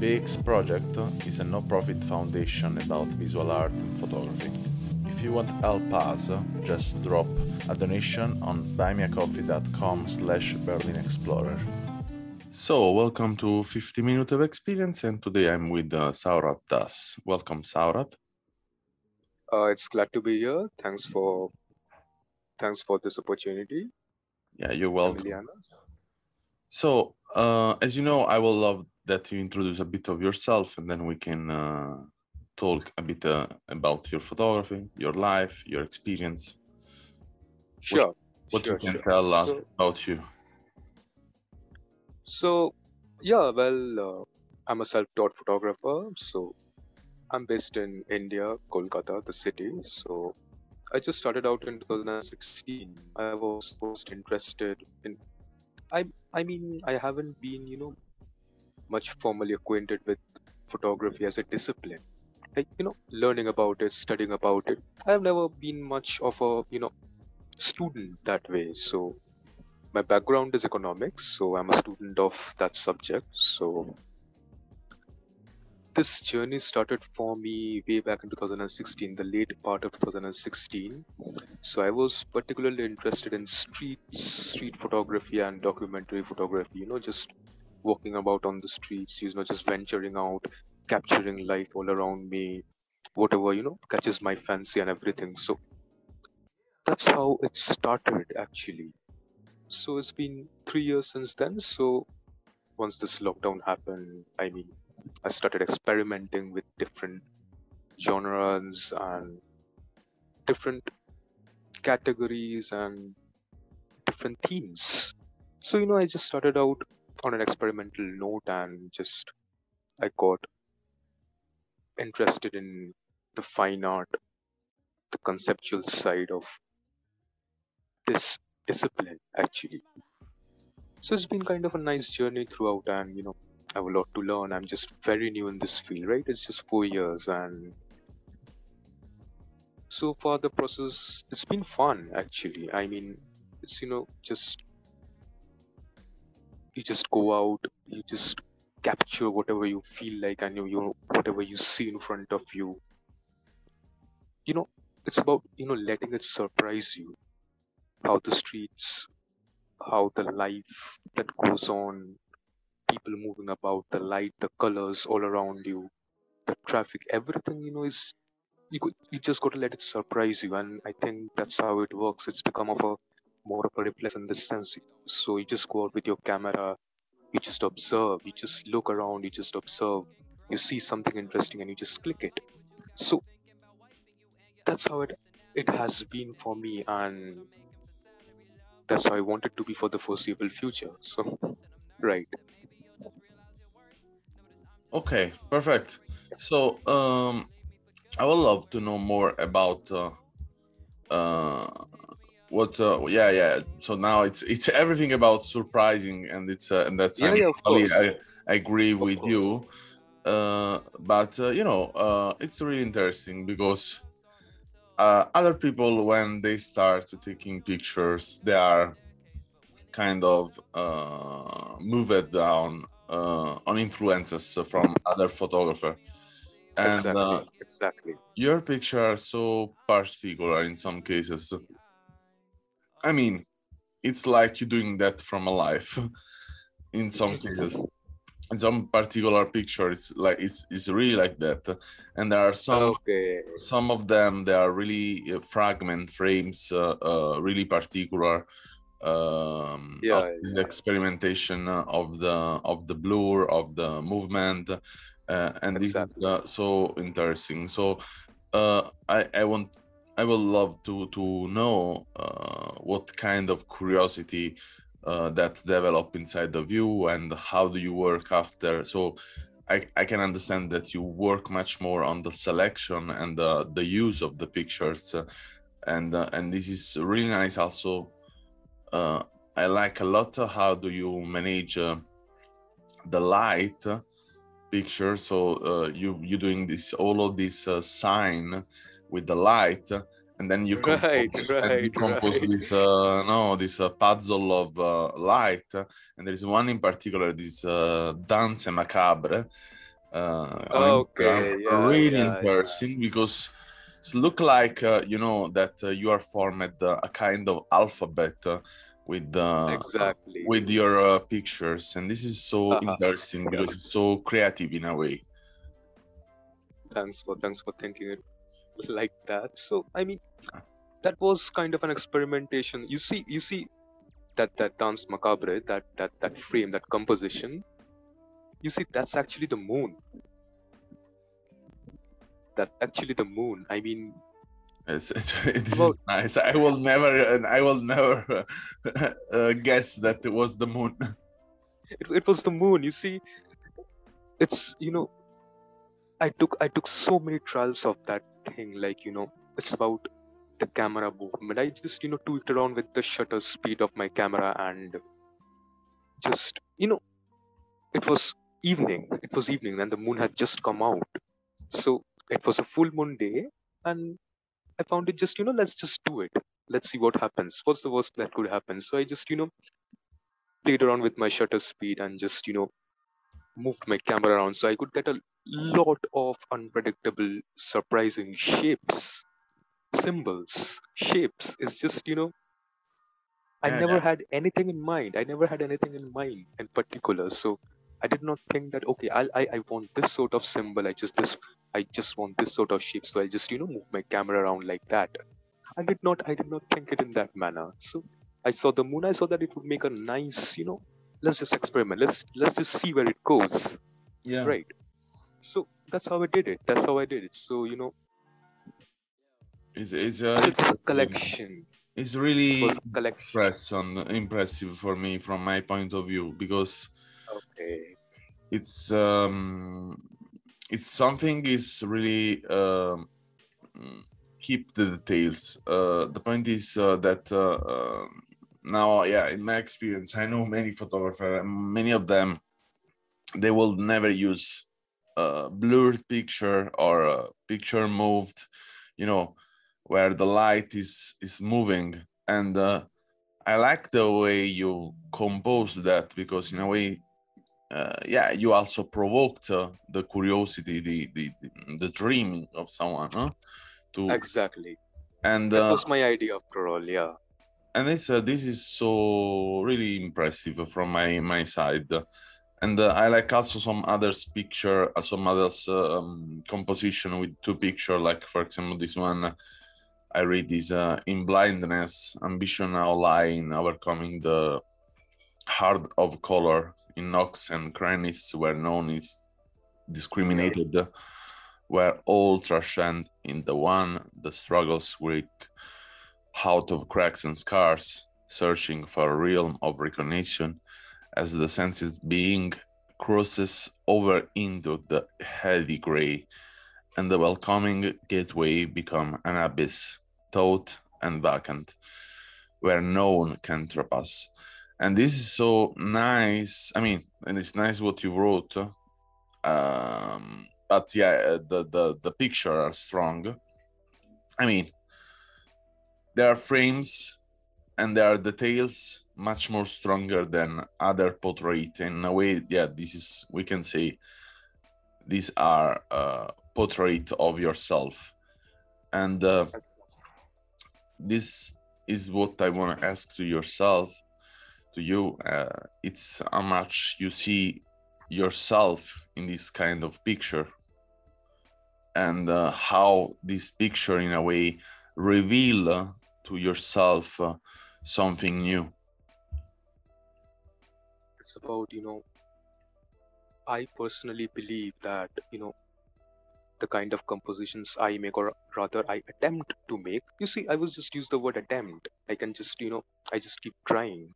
BX Project is a no-profit foundation about visual art and photography. If you want to help us, just drop a donation on buymeacoffee.com slash berlinexplorer. So, welcome to 50 Minutes of Experience, and today I'm with uh, Saurav Das. Welcome, Saurav. Uh, it's glad to be here. Thanks for thanks for this opportunity, Yeah, you're welcome. So, uh, as you know, I will love that you introduce a bit of yourself, and then we can uh, talk a bit uh, about your photography, your life, your experience, Sure. what sure, you can sure. tell us So, about you. So yeah, well, uh, I'm a self-taught photographer. So I'm based in India, Kolkata, the city. So I just started out in 2016. I was most interested in. I I mean, I haven't been, you know, much formally acquainted with photography as a discipline. Like, you know, learning about it, studying about it. I've never been much of a, you know, student that way. So my background is economics, so I'm a student of that subject. So this journey started for me way back in 2016, the late part of 2016. So I was particularly interested in street street photography and documentary photography. You know, just walking about on the streets, you know, just venturing out, capturing life all around me, whatever you know catches my fancy and everything. So that's how it started actually. So it's been three years since then. So once this lockdown happened, I mean, I started experimenting with different genres and different categories and different themes. So, you know, I just started out on an experimental note and just I got interested in the fine art, the conceptual side of this discipline actually. So it's been kind of a nice journey throughout, and you know, I have a lot to learn. I'm just very new in this field, right? It's just four years, and so far the process it's been fun actually. I mean, it's you know just you just go out, you just capture whatever you feel like, and you, you whatever you see in front of you. You know, it's about you know letting it surprise you how the streets, how the life that goes on, people moving about, the light, the colors all around you, the traffic, everything you know is you could, you just got to let it surprise you, and I think that's how it works. It's become of a more of a reflex in this sense. So you just go out with your camera, you just observe, you just look around, you just observe, you see something interesting, and you just click it. So that's how it it has been for me, and that's how I want it to be for the foreseeable future. So, right. Okay, perfect. So, um, I would love to know more about uh, uh, what. Uh, yeah, yeah. So now it's it's everything about surprising, and it's uh, and that's Yeah, yeah. I, I agree Of with course. you. Uh, but uh, you know, uh, it's really interesting because uh, other people when they start taking pictures, they are kind of uh, moved down uh, on influences from other photographer and Exactly. uh, exactly. your picture are so particular in some cases i mean it's like you're doing that from a life in some cases in some particular picture. It's like it's, it's really like that. And there are some Okay. some of them they are really uh, fragment frames uh, uh, really particular um Yeah, of the experimentation of the of the blur of the movement uh, and this is uh, so interesting. So uh i i want i would love to to know uh, what kind of curiosity uh, that develop inside of you and how do you work after. So I, I can understand that you work much more on the selection and the, the use of the pictures. Uh, and uh, and this is really nice also. Uh, i like a lot how do you manage uh, the light picture. So uh, you you doing this all of this sign with the light, and then you compose, Right, and you compose right. this uh, no this uh, puzzle of uh, light. And there is one in particular, this uh, Danse Macabre. Uh, Okay, yeah, really yeah, yeah. interesting because it look like uh, you know that uh, you are formed uh, a kind of alphabet with uh, Exactly. with your uh, pictures and this is so Uh-huh. interesting because it's so creative in a way thanks for thanks for thinking it like that. So i mean that was kind of an experimentation. You see you see that that dance macabre that that that frame that composition. You see that's actually the moon. That's actually the moon. I mean it's, it's, is Well- nice. I will never and i will never uh, guess that it was the moon. It, it was the moon you see. It's you know i took i took so many trials of that thing like you know it's about the camera movement. I just you know tweaked around with the shutter speed of my camera and just you know it was evening. It was evening and the moon had just come out. So it was a full moon day and i found it just you know let's just do it. Let's see what happens. What's the worst that could happen? So i just you know played around with my shutter speed and just you know moved my camera around so i could get a lot of unpredictable surprising shapes symbols. Shapes it's just you know i Yeah, never yeah. had anything in mind. I never had anything in mind in particular so i did not think that okay I'll, i i want this sort of symbol i just this i just want this sort of shape so i just you know move my camera around like that. I did not i did not think it in that manner. So i saw the moon i saw that it would make a nice you know let's just experiment. Let's let's just see where it goes. Yeah. Right. So that's how i did it. That's how i did it. So you know. It's, it's, uh, it was a collection. it's really a collection. impressive impressive for me from my point of view because okay. it's um it's something is really um mm, keep the details. Uh the point is uh, that uh, um, now yeah in my experience i know many photographers many of them they will never use a blurred picture or a picture moved you know where the light is is moving. And uh, i like the way you compose that because in a way uh, yeah, you also provoked uh, the curiosity, the, the the dreaming of someone, huh? To exactly. And that uh, was my idea after all yeah and this uh, this is so really impressive from my my side, and uh, I like also some others picture, uh, some others um, composition with two picture, like for example this one. I read is uh, in blindness, ambition now in overcoming the hard of color in nooks and crannies where none is discriminated, where all transcend in the one, the struggles wreak out of cracks and scars, searching for a realm of recognition as the senses being crosses over into the heady gray and the welcoming gateway become an abyss, taut and vacant, where no one can trespass. And this is so nice i mean and it's nice what you wrote um but yeah the the the picture are strong. I mean there are frames and there are details much more stronger than other portrait in a way yeah this is we can say these are uh portrait of yourself. And uh, this is what i want to ask to yourself to you uh, it's how much you see yourself in this kind of picture. And uh, how this picture in a way reveal to yourself uh, something new? It's about you know i personally believe that you know the kind of compositions i make or rather i attempt to make. You see i will just use the word attempt. I can just you know i just keep trying.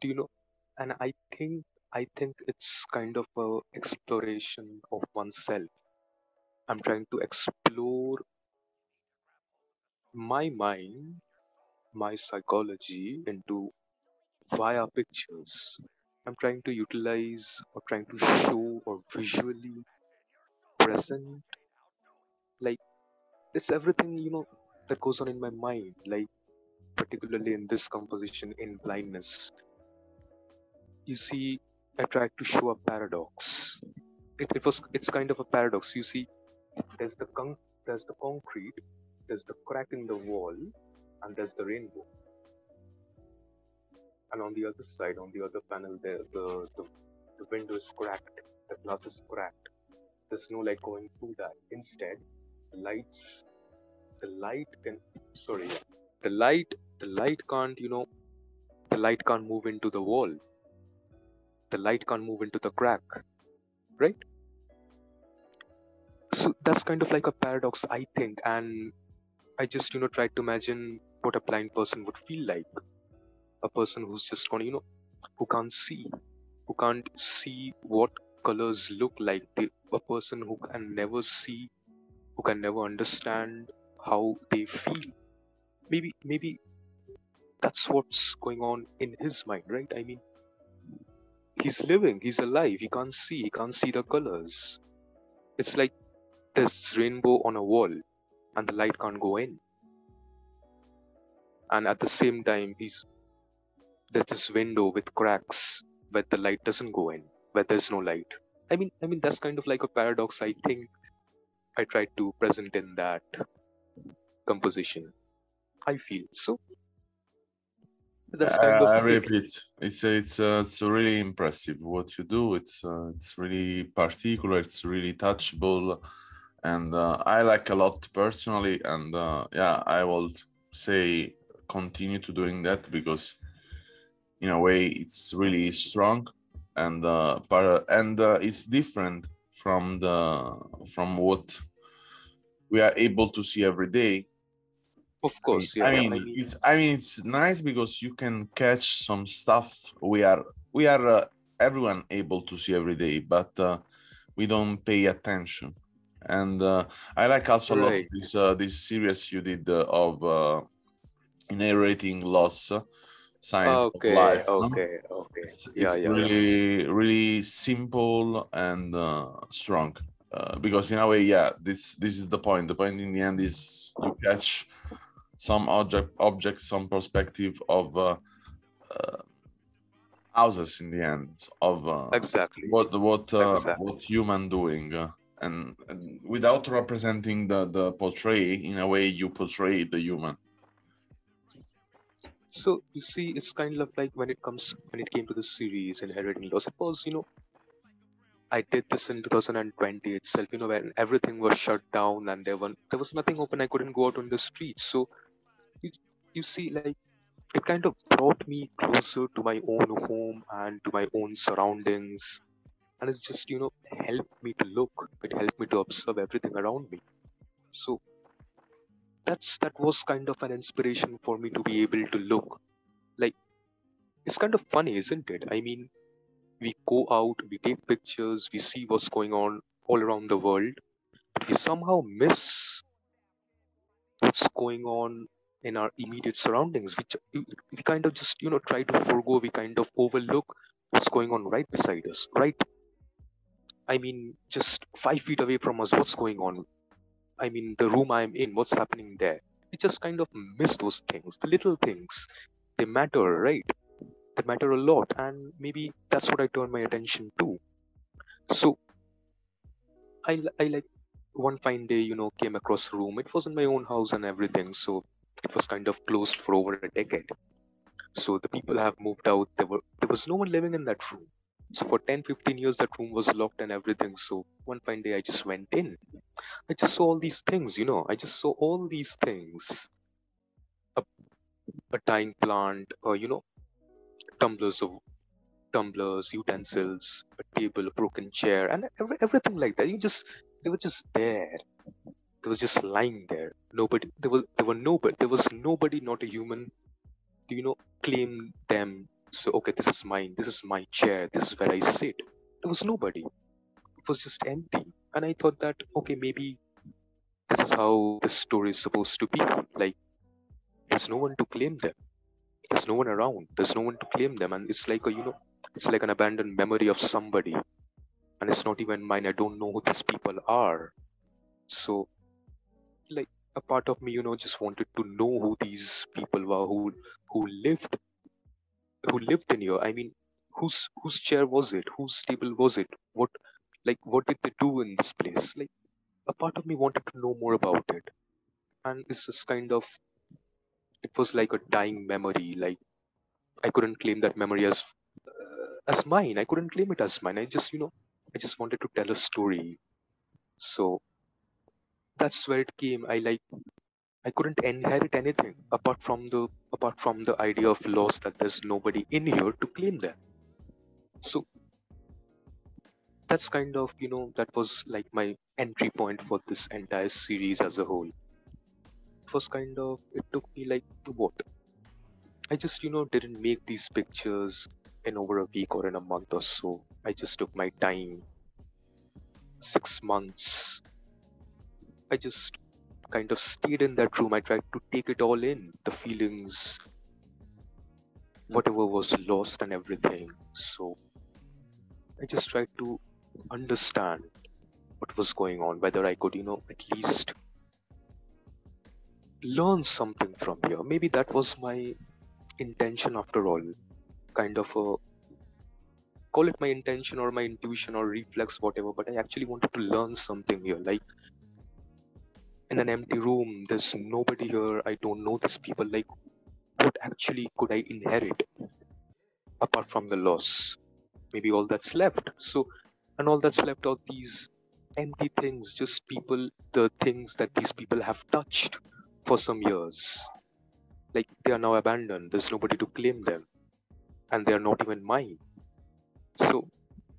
Do you know? And i think i think it's kind of a exploration of oneself. I'm trying to explore my mind my psychology into via pictures I'm trying to utilize or trying to show or visually present. Like it's everything, you know, that goes on in my mind. Like particularly in this composition in blindness. You see, I tried to show a paradox. It, it was it's kind of a paradox. You see, there's the con- there's the concrete, there's the crack in the wall, and there's the rainbow. And on the other side, on the other panel, there the, the the window is cracked, the glass is cracked. There's no light going through that. Instead, the lights, the light can sorry, the light, the light can't, you know, the light can't move into the wall. The light can't move into the crack, right? So that's kind of like a paradox, I think, and I just, you know, tried to imagine what a blind person would feel like. A person who's just gonna, you know, who can't see, who can't see what colors look like. The, a person who can never see, who can never understand how they feel. Maybe, maybe that's what's going on in his mind, right? I mean, he's living, he's alive, he can't see, he can't see the colors. It's like this rainbow on a wall and the light can't go in. And at the same time, he's there's this window with cracks where the light doesn't go in, where there's no light. I mean, I mean that's kind of like a paradox. I think I tried to present in that composition. I feel so. That's kind I, of I repeat, it's it's uh, it's really impressive what you do. It's uh, it's really particular. It's really touchable, and uh, I like a lot personally. And uh, yeah, I will say continue to doing that because, in a way, it's really strong, and uh, par- and uh, it's different from the from what we are able to see every day Of course, yeah. I mean, it's I mean it's nice because you can catch some stuff we are we are uh, everyone able to see every day, but uh, we don't pay attention. And uh, I like also a lot this uh, this series you did uh, of uh, narrating loss, science okay, of life. no? okay, okay. It's, Yeah, it's yeah, yeah. really really simple and uh, strong. Uh, because in a way, yeah, this this is the point. The point in the end is you catch some object, object, some perspective of uh, uh, houses in the end of uh, Exactly. what what uh, Exactly. what human doing, uh, and, and without representing the the portray in a way you portray the human. So you see, it's kind of like when it comes when it came to the series Inheriting Loss, was you know, I did this in 2020 itself. You know, when everything was shut down and there were there was nothing open. I couldn't go out on the streets. So you you see, like it kind of brought me closer to my own home and to my own surroundings, and it's just you know helped me to look. It helped me to observe everything around me. So that's that was kind of an inspiration for me to be able to look. Like it's kind of funny isn't it? I mean we go out we take pictures we see what's going on all around the world but we somehow miss what's going on in our immediate surroundings which we kind of just you know try to forego we kind of overlook what's going on right beside us right? I mean just five feet away from us what's going on I mean, the room I'm in, what's happening there. We just kind of miss those things, the little things. They matter, right? They matter a lot. And maybe that's what I turn my attention to. So I, I like one fine day, you know, came across a room. It was in my own house and everything. So it was kind of closed for over a decade. So the people have moved out. There were there was no one living in that room. So for 10, 15 years, that room was locked and everything. So one fine day, I just went in. I just saw all these things, you know. I just saw all these things. A, a dying plant, or you know, tumblers of tumblers, utensils, a table, a broken chair, and every, everything like that. You just they were just there. They was just lying there. Nobody. There was there were nobody. There was nobody, not a human. You know, claim them. So okay, this is mine. This is my chair. This is where I sit. There was nobody. It was just empty. And I thought that okay, maybe this is how the story is supposed to be. Like there's no one to claim them. There's no one around. There's no one to claim them. And it's like a you know it's like an abandoned memory of somebody and it's not even mine i don't know who these people are so like a part of me you know just wanted to know who these people were who who lived who lived in here i mean whose whose chair was it? Whose table was it? What like what did they do in this place? Like a part of me wanted to know more about it. And it's just kind of it was like a dying memory like i couldn't claim that memory as uh, as mine. I couldn't claim it as mine. I just you know i just wanted to tell a story. So that's where it came. I like i couldn't inherit anything apart from the apart from the idea of loss that there's nobody in here to claim them so that's kind of you know that was like my entry point for this entire series as a whole. It was kind of it took me like what? I just you know didn't make these pictures in over a week or in a month or so. I just took my time. Six months. I just kind of stayed in that room. I tried to take it all in the feelings whatever was lost and everything. So i just tried to understand what was going on whether i could you know at least learn something from here. Maybe that was my intention after all. Kind of a call it my intention or my intuition or reflex whatever but i actually wanted to learn something here. Like in an empty room. There's nobody here. I don't know these people. Like what actually could i inherit apart from the loss? Maybe all that's left. So and all that's left are these empty things just people the things that these people have touched for some years. Like they are now abandoned. There's nobody to claim them. And they are not even mine. So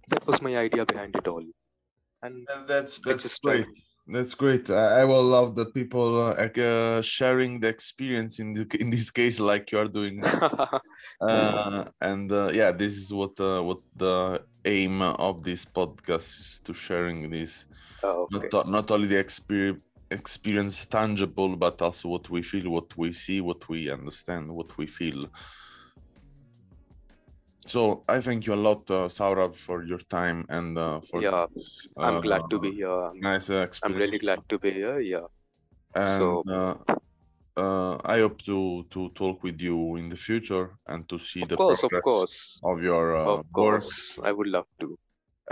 that was my idea behind it all. And And that's that's tried- great. That's great. I, I will love that people uh, uh, sharing the experience in the, in this case, like you are doing. Uh, and uh, yeah, this is what uh, what the aim of this podcast is to sharing this Oh, okay. not not only the experience experience tangible, but also what we feel, what we see, what we understand, what we feel. So I thank you a lot, uh, Saurav, for your time and uh, for Yeah, this, i'm glad to uh, be here. Nice uh, I'm really glad to be here yeah. And So- uh, uh, I hope to to talk with you in the future and to see the of course of progress course. of your uh, of work. course i would love to.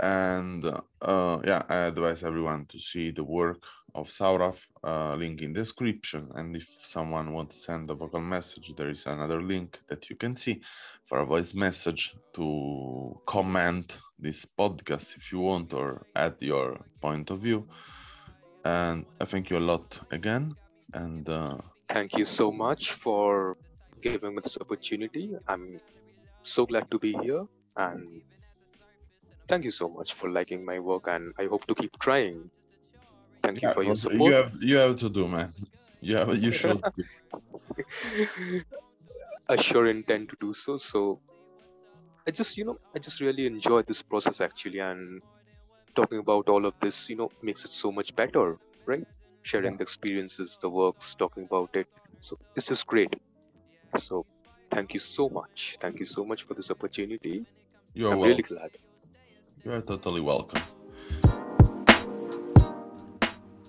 And uh, yeah, I advise everyone to see the work of Saurav, uh, link in description. And if someone wants to send a vocal message, there is another link that you can see for a voice message to comment this podcast if you want or add your point of view. And I thank you a lot again. And uh, thank you so much for giving me this opportunity i'm so glad to be here and thank you so much for liking my work and i hope to keep trying thank you yeah, for your support you have you have to do, man. You have you should. I sure intend to do so. So I just, you know, I just really enjoy this process actually, and talking about all of this, you know, makes it so much better, right? Sharing Yeah. the experiences, the works, talking about it. So it's just great. So thank you so much. Thank you so much for this opportunity. You are I'm welcome. really glad. You are totally welcome.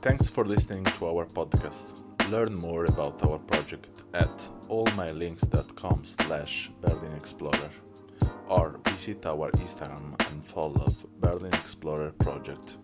Thanks for listening to our podcast. Learn more about our project at allmylinks.com slash Berlin Explorer or visit our Instagram and follow Berlin Explorer project.